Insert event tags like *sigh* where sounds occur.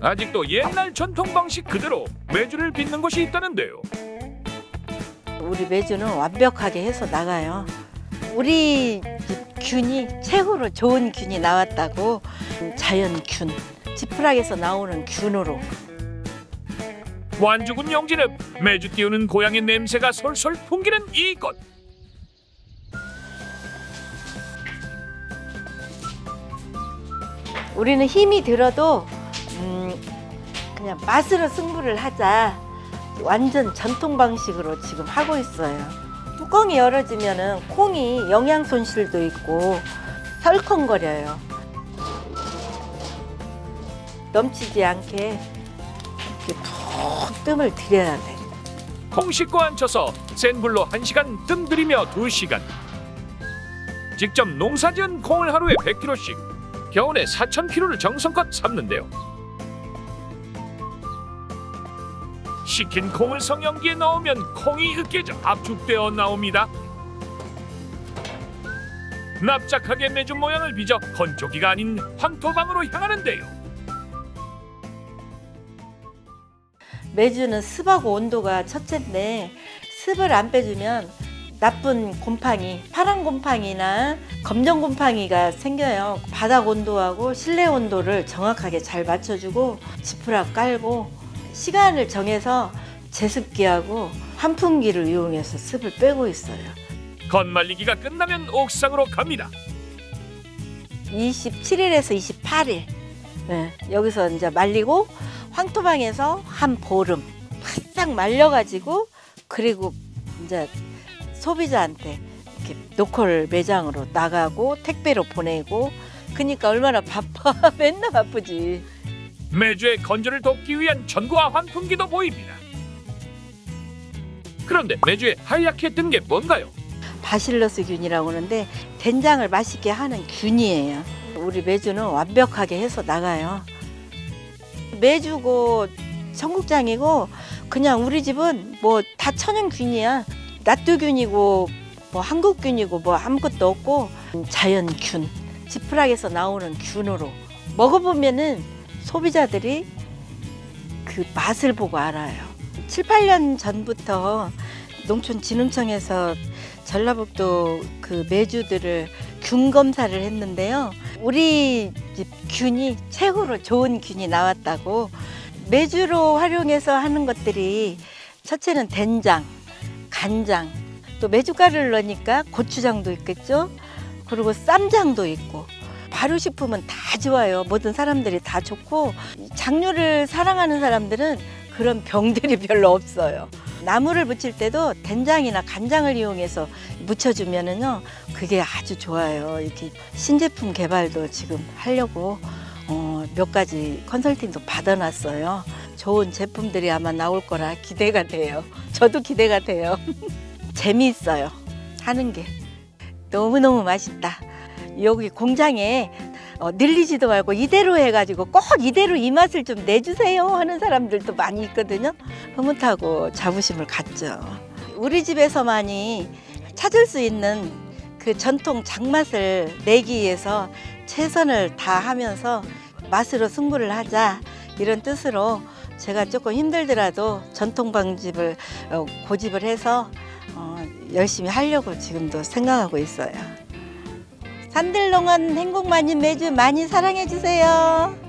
아직도 옛날 전통 방식 그대로 매주를 빚는 곳이 있다는데요. 우리 매주는 완벽하게 해서 나가요. 우리 균이 최고로 좋은 균이 나왔다고 자연균 지푸락에서 나오는 균으로 완주군 영진읍 매주 띄우는 고향의 냄새가 솔솔 풍기는 이곳. 우리는 힘이 들어도 음, 그냥 맛으로 승부를 하자 완전 전통 방식으로 지금 하고 있어요. 뚜껑이 열어지면 은 콩이 영양 손실도 있고 설컹거려요. 넘치지 않게 이렇게 푹 뜸을 들여야 돼. 콩 씻고 앉혀서 센 불로 한시간 뜸 들이며 두시간 직접 농사지은 콩을 하루에 100kg씩 겨울에 4,000kg를 정성껏 삶는데요. 식힌 콩을 성형기에 넣으면 콩이 으깨져 압축되어 나옵니다. 납작하게 매준 모양을 빚어 건조기가 아닌 황토방으로 향하는데요. 매주는 습하고 온도가 첫째인데 습을 안 빼주면 나쁜 곰팡이, 파란 곰팡이나 검정 곰팡이가 생겨요. 바닥 온도하고 실내 온도를 정확하게 잘 맞춰주고 지푸락 깔고 시간을 정해서 제습기하고 환풍기를 이용해서 습을 빼고 있어요. 건말리기가 끝나면 옥상으로 갑니다. 27일에서 28일 네, 여기서 이제 말리고 황토방에서 한 보름 바싹 말려가지고 그리고 이제 소비자한테 이렇게 노컬 매장으로 나가고 택배로 보내고 그러니까 얼마나 바빠 *laughs* 맨날 바쁘지 매주의 건조를 돕기 위한 전구와 환풍기도 보입니다. 그런데 매주에 하얗게 뜬 게 뭔가요? 바실러스 균이라고 하는데 된장을 맛있게 하는 균이에요. 우리 매주는 완벽하게 해서 나가요. 매주고 청국장이고 그냥 우리 집은 뭐 다 천연균이야. 나뚜균이고 뭐 한국균이고 뭐 아무것도 없고 자연균 지푸락에서 나오는 균으로 먹어보면은 소비자들이 그 맛을 보고 알아요. 7, 8년 전부터 농촌진흥청에서 전라북도 그 매주들을 균 검사를 했는데요. 우리 집 균이 최고로 좋은 균이 나왔다고 매주로 활용해서 하는 것들이 첫째는 된장, 간장, 또 메주가루를 넣으니까 고추장도 있겠죠. 그리고 쌈장도 있고 발효식품은 다 좋아요. 모든 사람들이 다 좋고 장류를 사랑하는 사람들은 그런 병들이 *laughs* 별로 없어요. 나물을 무칠 때도 된장이나 간장을 이용해서 무쳐주면은요 그게 아주 좋아요. 이렇게 신제품 개발도 지금 하려고 어, 몇 가지 컨설팅도 받아놨어요. 좋은 제품들이 아마 나올 거라 기대가 돼요. *laughs* 저도 기대가 돼요. *laughs* 재미있어요. 하는 게 너무너무 맛있다. 여기 공장에 어, 늘리지도 말고 이대로 해가지고 꼭 이대로 이 맛을 좀 내주세요 하는 사람들도 많이 있거든요. 흐뭇하고 자부심을 갖죠. 우리 집에서만이 찾을 수 있는 그 전통 장맛을 내기 위해서 최선을 다하면서 맛으로 승부를 하자 이런 뜻으로 제가 조금 힘들더라도 전통 방집을 어, 고집을 해서 어, 열심히 하려고 지금도 생각하고 있어요. 산들농원 행복만인 매주 많이 사랑해 주세요.